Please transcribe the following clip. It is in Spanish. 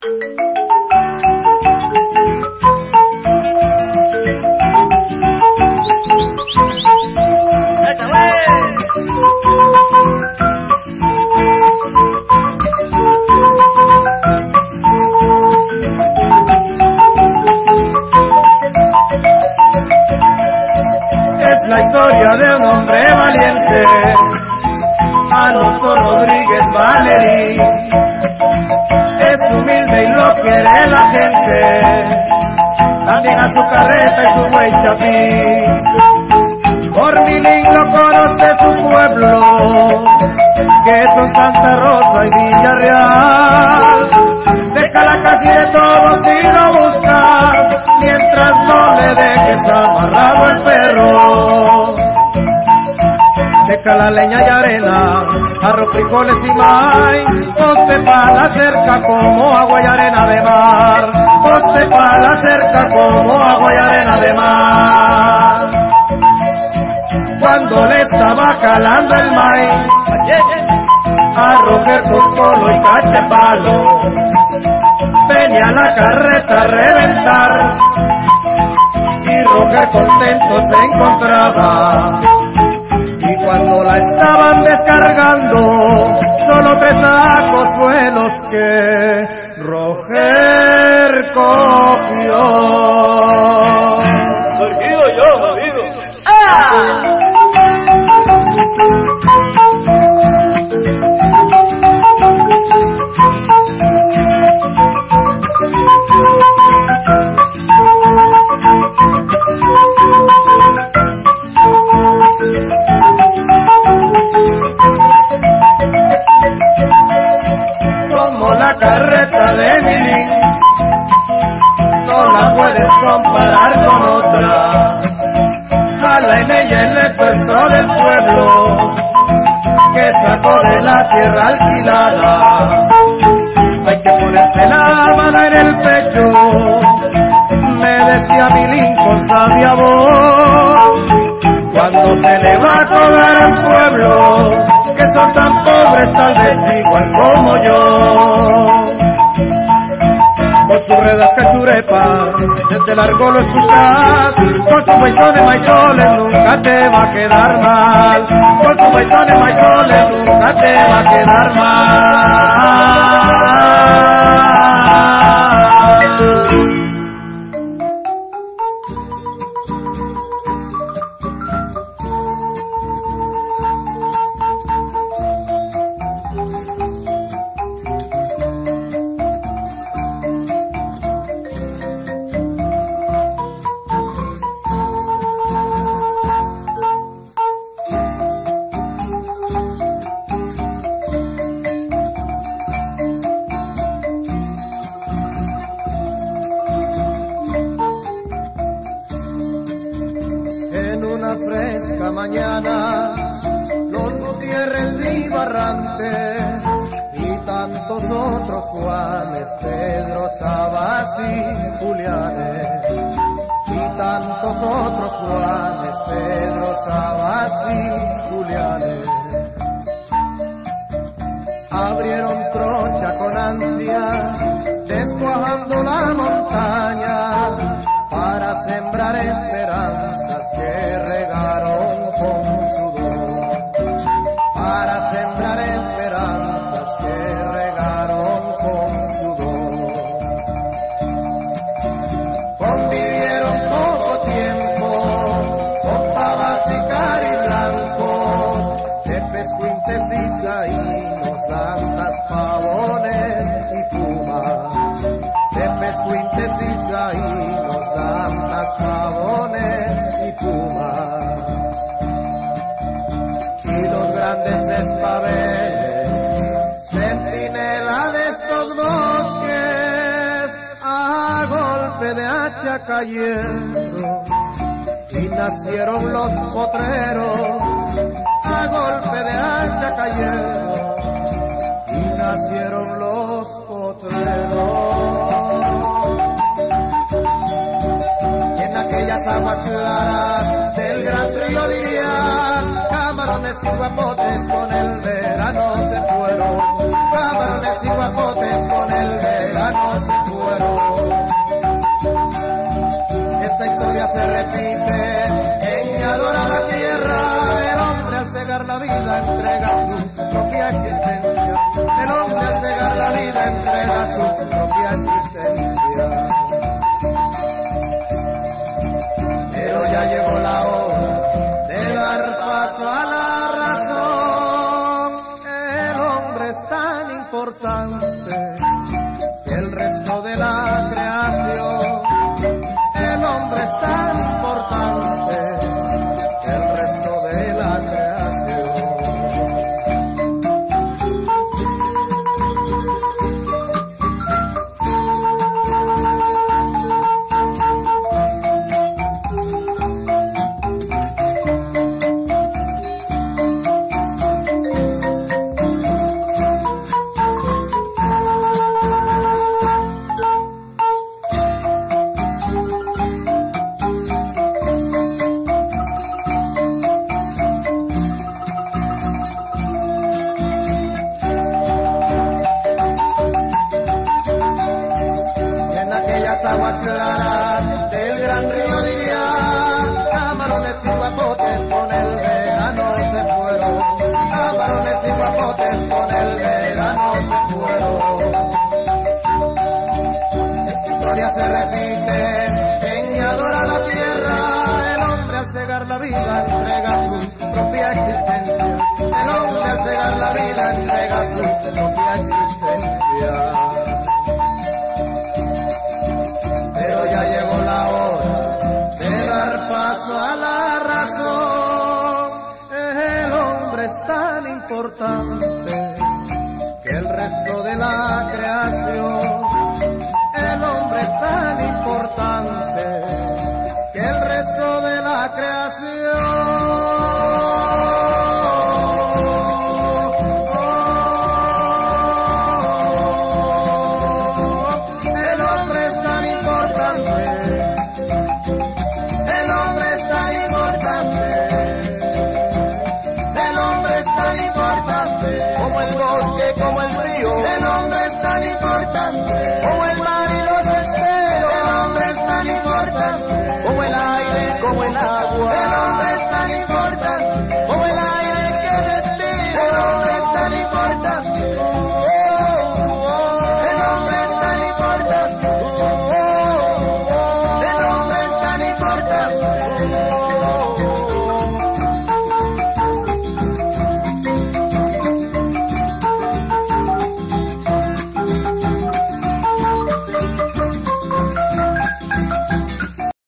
Es la gente, también a su carreta y su buen chapín. Por Milín lo conoce su pueblo, que son Santa Rosa y Villarreal. Deja la casa de todos y lo busca, mientras no le dejes amarrado el perro. Deja la leña y arena, arroz, frijoles y maíz, como agua y arena de mar, poste para la cerca como agua y arena de mar. Cuando le estaba calando el maíz, a Roger Coscolo y Cachepalo, venía la carreta a reventar, y Roger contento se encontraba. Y cuando la estaban descargando, solo tres sacos que Roger cogió. Puedes comparar con otra. Jala en ella el esfuerzo del pueblo, que sacó de la tierra alquilada. Hay que ponerse la mano en el pecho, me decía Milín con sabia voz. Cuando se le va a cobrar al pueblo, que son tan pobres tal vez igual como yo. Sus redas cachurepas, desde largo lo escuchas, con sus paisones maizoles nunca te va a quedar mal, con sus paisones maizoles nunca te va a quedar mal. Los Gutiérrez y Barrantes y tantos otros Juanes, Pedro, Sabas y Julianes y tantos otros Juanes, Pedro, Sabas y Julianes. Abrieron trocha con ansia, descuajando la montaña para sembrar esperanzas que PDH cayendo y nacieron los potreros a golpe de hacha cayendo y nacieron los potreros. Y en aquellas aguas claras del gran río diría camarones y guapotes con el verano se fueron, camarones y guapotes con el verano se fueron. vida entrega su propia existencia. El hombre al cegar la vida entrega su propia existencia. Pero ya llegó la hora de dar paso a la razón. El hombre es tan importante